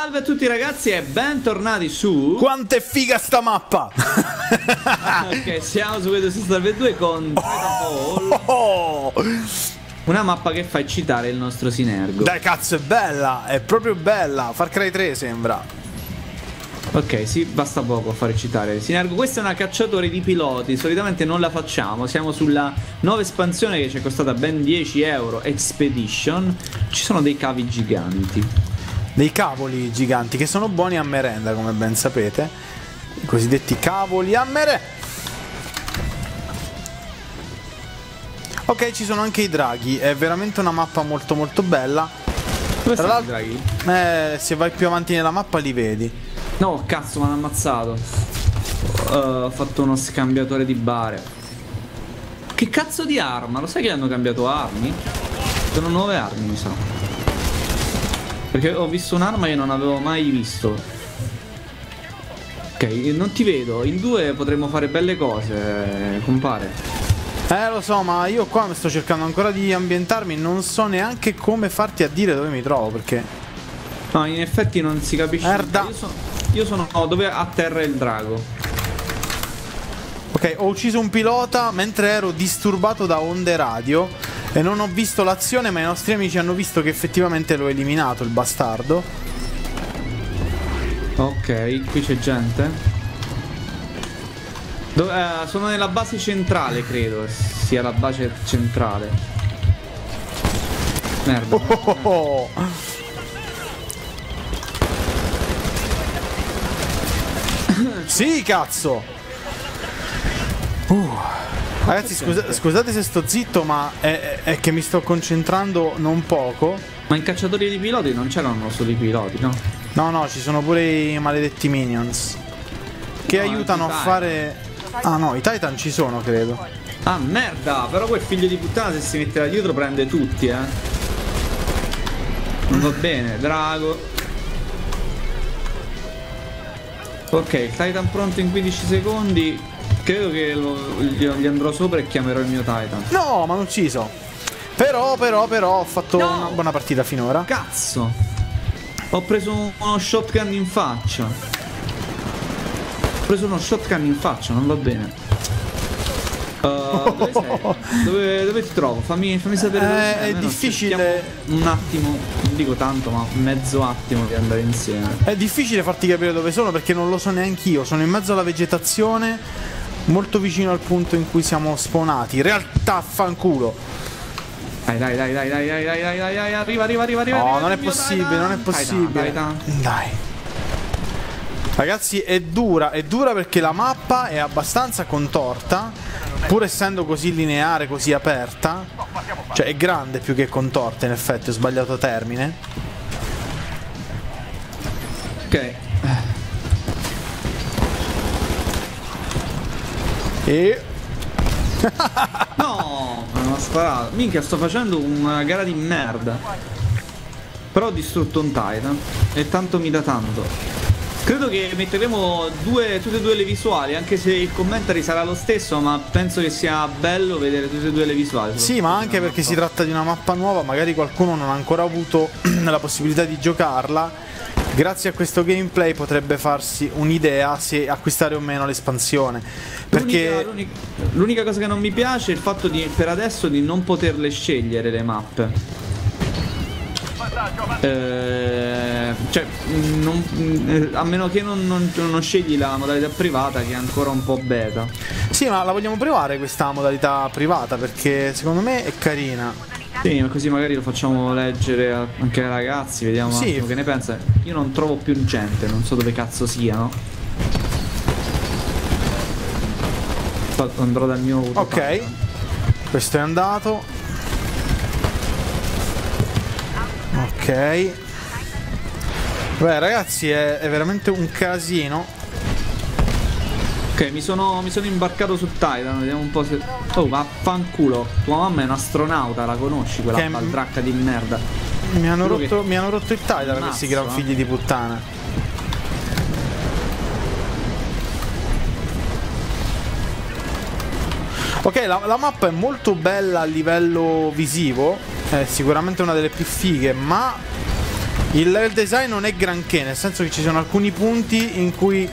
Salve a tutti ragazzi e bentornati su Quanto è figa sta mappa! Ok, siamo su Windows Salve 2 con Oh! Una mappa che fa eccitare il nostro sinergo. Dai cazzo è bella, è proprio bella. Far Cry 3 sembra. Ok, sì, basta poco a far eccitare il sinergo. Questa è una cacciatore di piloti Solitamente non la facciamo. Siamo sulla nuova espansione che ci è costata ben 10 euro Expedition. Ci sono dei cavi giganti Dei cavoli giganti che sono buoni a merenda come ben sapete I cosiddetti cavoli a merenda Ok, ci sono anche i draghi, è veramente una mappa molto molto bella. Dove Tra stanno i draghi? eh, se vai più avanti nella mappa li vedi. No, cazzo, mi hanno ammazzato. Uh, ho fatto uno scambiatore di bare. Che cazzo di arma? Lo sai che hanno cambiato armi? Sono nuove armi, mi sa. Perché ho visto un'arma che non avevo mai visto. Ok, non ti vedo. In due potremmo fare belle cose, compare. Eh lo so, ma io qua mi sto cercando ancora di ambientarmi, non so neanche come farti a dire dove mi trovo, perché... No, in effetti non si capisce. Merda. Io sono, io sono no, dove a terra è il drago. Ok, ho ucciso un pilota mentre ero disturbato da onde radio e non ho visto l'azione, ma i nostri amici hanno visto che effettivamente l'ho eliminato, il bastardo. Ok, qui c'è gente. Dove- eh, sono nella base centrale, credo. Sia la base centrale. Merda. Oh, oh, oh. Sì, cazzo! Ragazzi, scusa- scusate se sto zitto, ma è, è che mi sto concentrando non poco. Ma in cacciatori di piloti non c'erano solo i piloti, no? No, no, ci sono pure i maledetti minions. Che No, aiutano a fare. Ah no, i Titan ci sono, credo. Ah, merda! Però quel figlio di puttana se si mette là dietro prende tutti, eh. Non va bene, drago. Ok, il Titan pronto in 15 secondi. Credo che lo- gli, gli andrò sopra e chiamerò il mio Titan. No, ma non ucciso. Però, però, però, ho fatto No! una buona partita finora. Cazzo! Ho preso uno shotgun in faccia. Ho preso uno shotgun in faccia, non va bene. Uh, dove sei? Dove, dove ti trovo? Fammi, fammi sapere dove Eh, sei. è difficile. Un attimo, non dico tanto, ma mezzo attimo di andare insieme. È difficile farti capire dove sono perché non lo so neanche io. Sono in mezzo alla vegetazione, molto vicino al punto in cui siamo spawnati. In realtà, fanculo. Dai, dai, dai, dai, dai, dai, dai, dai, dai, dai, arriva, arriva, arriva, arriva. No, arriva non è possibile, Titan. non è possibile. Titan, Titan. Dai. Ragazzi, è dura, è dura perché la mappa è abbastanza contorta, pur essendo così lineare, così aperta. Cioè, è grande più che contorta, in effetti, ho sbagliato termine. Ok. E No, non ho sparato. Minchia, sto facendo una gara di merda. Però ho distrutto un Titan. E tanto mi dà tanto. Credo che metteremo due, tutte e due le visuali, anche se il commentary sarà lo stesso, ma penso che sia bello vedere tutte e due le visuali. Sì, ma anche perché si tratta di una mappa nuova, magari qualcuno non ha ancora avuto la possibilità di giocarla. Grazie a questo gameplay potrebbe farsi un'idea se acquistare o meno l'espansione. Perché l'unica- l'unica cosa che non mi piace è il fatto di, per adesso di non poterle scegliere le mappe. Eh, cioè, non- mm, a meno che non, non- non scegli la modalità privata che è ancora un po' beta. Sì, ma la vogliamo provare questa modalità privata perché secondo me è carina. Sì, ma così magari lo facciamo leggere anche ai ragazzi, vediamo Sì. che ne pensa. Io non trovo più gente, non so dove cazzo siano. Andrò dal mio Ok. Questo è andato. Ok. Beh, ragazzi, è, è veramente un casino. Ok, mi sono, mi sono imbarcato su Titan, vediamo un po' se... Oh, vaffanculo, tua mamma è un'astronauta, la conosci quella Che- baldracca di merda. Mi hanno, rotto, che- mi hanno rotto il Titan Ammazzo, questi gran eh. figli di puttana. Ok, la, la mappa è molto bella a livello visivo, è sicuramente una delle più fighe, ma Il level design non è granché, nel senso che ci sono alcuni punti in cui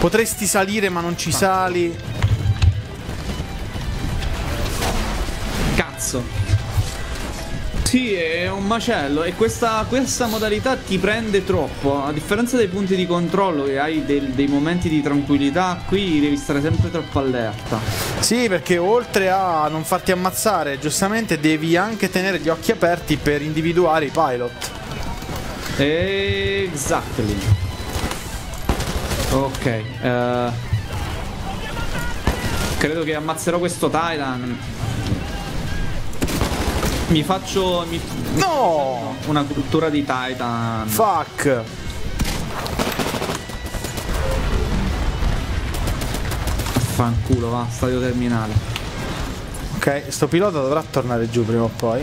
potresti salire ma non ci sali. Cazzo. Sì, è un macello e questa, questa, modalità ti prende troppo. A differenza dei punti di controllo che hai del, dei momenti di tranquillità, qui devi stare sempre troppo allerta. Sì, perché oltre a non farti ammazzare, giustamente devi anche tenere gli occhi aperti per individuare i pilot. Exactly. Ok. Uh, credo che ammazzerò questo Titan mi faccio. Mi... No! Una cultura di Titan. Fuck! Fanculo, va, stadio terminale. Ok, sto pilota dovrà tornare giù prima o poi.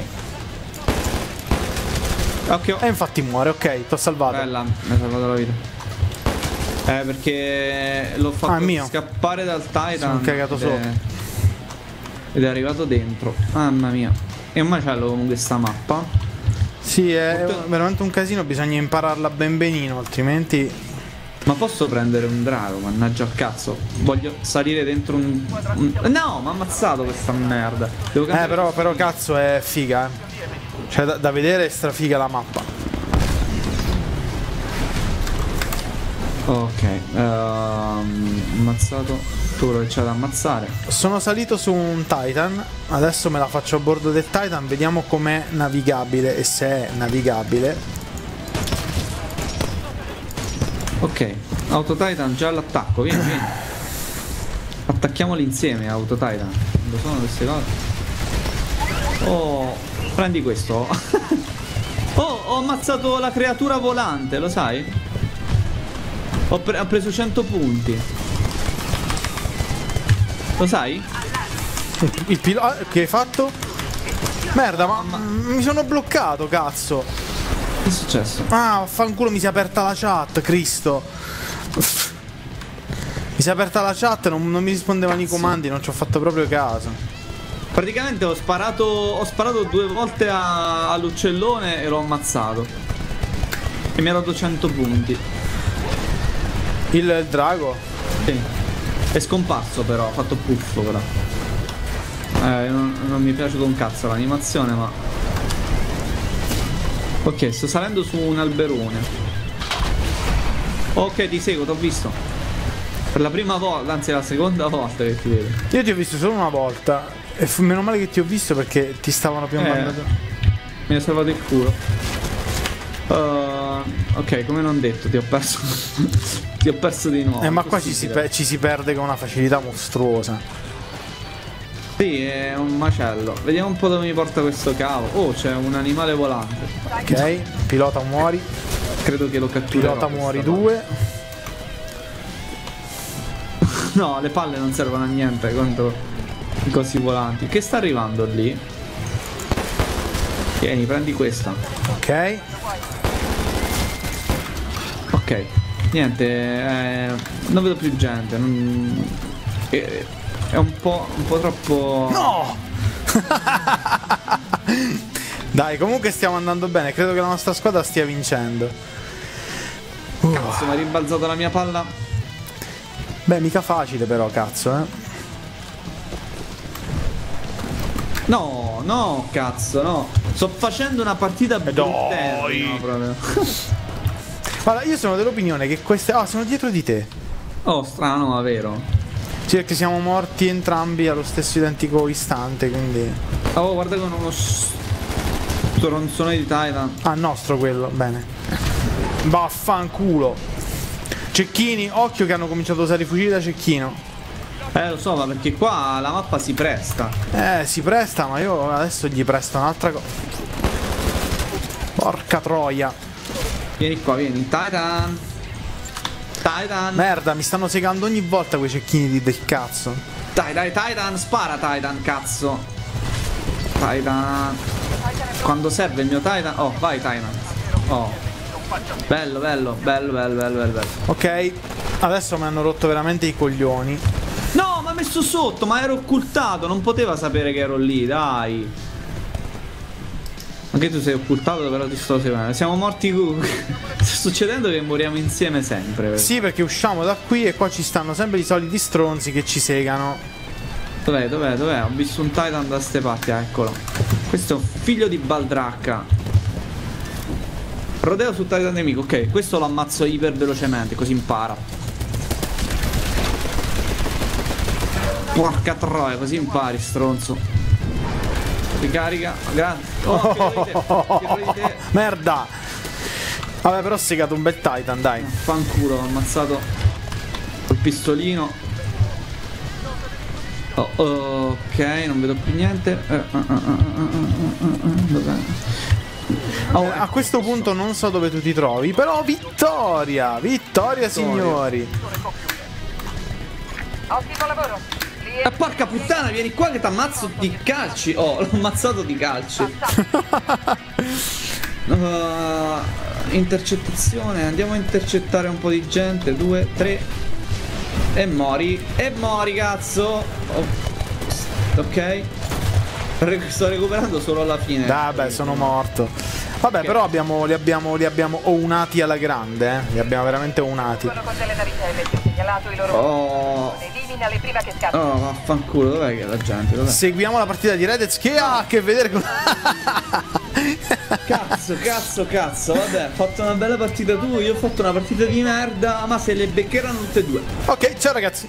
Occhio. E infatti muore, ok, ti ho salvato. Bella, mi hai salvato la vita. Eh, perché l'ho fatto ah, scappare dal Titan. Sono cagato sotto. Ed è arrivato dentro. Mamma mia. È un macello comunque sta mappa. Sì, è veramente un casino, bisogna impararla ben benino, altrimenti... Ma posso prendere un drago, mannaggia al cazzo. Voglio salire dentro un... un... No, mi ha ammazzato questa merda. Eh, però, però cazzo è figa, eh. Cioè, da, da vedere è strafiga la mappa. Ok, um, ammazzato Turo che c'è da ammazzare. Sono salito su un Titan, adesso me la faccio a bordo del Titan, vediamo com'è navigabile e se è navigabile. Ok, Auto Titan già all'attacco, vieni, vieni. Attacchiamoli insieme, Auto Titan. Quando sono queste cose. Oh, prendi questo. oh, ho ammazzato la creatura volante, lo sai? Ho, pre ho preso 100 punti. Lo sai? Il pilota che hai fatto? Merda, ma, ma mi sono bloccato, cazzo. Che è successo? Ah, fanculo mi si è aperta la chat, Cristo. Mi si è aperta la chat, non, non mi rispondevano i comandi, non ci ho fatto proprio caso. Praticamente ho sparato, ho sparato due volte all'uccellone e l'ho ammazzato. E mi ha dato 100 punti. Il, drago? Sì. È scomparso però, ha fatto puffo però. Eh, non, non mi è piaciuto un cazzo l'animazione, ma... Ok, sto salendo su un alberone. Ok, ti seguo, ti ho visto. Per la prima volta, anzi la seconda volta che ti vedo. Io ti ho visto solo una volta. E meno male che ti ho visto perché ti stavano piombando. Eh, mi hai salvato il culo. Uh, ok, come non detto, ti ho perso. ti ho perso di nuovo. Eh, ma qua ci si, ci si, perde con una facilità mostruosa. Sì, è un macello. Vediamo un po' dove mi porta questo cavo. Oh, c'è un animale volante. Ok, pilota muori. Credo che lo catturerò. Pilota muori due. no, le palle non servono a niente contro i cosi volanti. Che sta arrivando lì? Vieni, prendi questa. Ok. Ok, niente, eh, non vedo più gente. Non... È, è un, po', un po' troppo. No! Dai, comunque stiamo andando bene. Credo che la nostra squadra stia vincendo. Uh. Cazzo, mi ha rimbalzato la mia palla. Beh, mica facile, però, cazzo, eh. No, no, cazzo, no. Sto facendo una partita bruttissima proprio. Guarda, io sono dell'opinione che queste... Ah, sono dietro di te. Oh, strano, ma vero. Sì, perché siamo morti entrambi allo stesso identico istante, quindi... Oh, guarda con uno stronzone di Titan. Ah, nostro quello, bene. Vaffanculo. Cecchini, occhio che hanno cominciato a usare i fucili da cecchino. Eh, lo so, ma perché qua la mappa si presta. Eh, si presta, ma io adesso gli presto un'altra cosa. Porca troia. Vieni qua, vieni. Titan. Titan. Merda, mi stanno segando ogni volta quei cecchini di del cazzo. Dai, dai, Titan, spara Titan, cazzo. Titan. Quando serve il mio Titan. Oh, vai Titan. Oh. Bello, bello, bello, bello, bello, bello. Ok, adesso mi hanno rotto veramente i coglioni. No, mi ha messo sotto, ma ero occultato, non poteva sapere che ero lì, dai. Anche tu sei occultato, però ti sto seguendo. Siamo morti. Sta succedendo che moriamo insieme sempre. Sì, perché usciamo da qui e qua ci stanno sempre i soliti stronzi che ci segano. Dov'è, dov'è, dov'è? Ho visto un Titan da ste parti, ah, eccolo. Questo è un figlio di Baldracca. Rodeo sul Titan nemico, ok, questo lo ammazzo iper velocemente, così impara. Porca troia, così impari, stronzo. Ricarica, grande. Oh, di te, Merda. Vabbè, però ho segato un bel Titan, dai. Fanculo, ho ammazzato col pistolino. Oh, ok, non vedo più niente. Dov'è? Oh, a questo punto non so dove tu ti trovi, però vittoria! Vittoria, vittoria. signori! Ottimo lavoro! Eh, porca puttana, vieni qua che ti ammazzo di calci. Oh, l'ho ammazzato di calci. uh, intercettazione, andiamo a intercettare un po' di gente. Due, tre. E mori. E mori, cazzo. Oh. Ok. Sto recuperando solo alla fine. Vabbè, sono morto. Vabbè, okay. però abbiamo, li, abbiamo, li abbiamo ounati alla grande, eh. Li abbiamo veramente ounati. Sono con delle segnalato i loro oh. elimina prima che scattino. Oh, vaffanculo, dov'è che la gente? Dov'è? Seguiamo la partita di Redez che ha a che vedere con... cazzo, cazzo, cazzo, vabbè, ho fatto una bella partita tu, io ho fatto una partita di merda, ma se le beccheranno tutte e due. Ok, ciao ragazzi.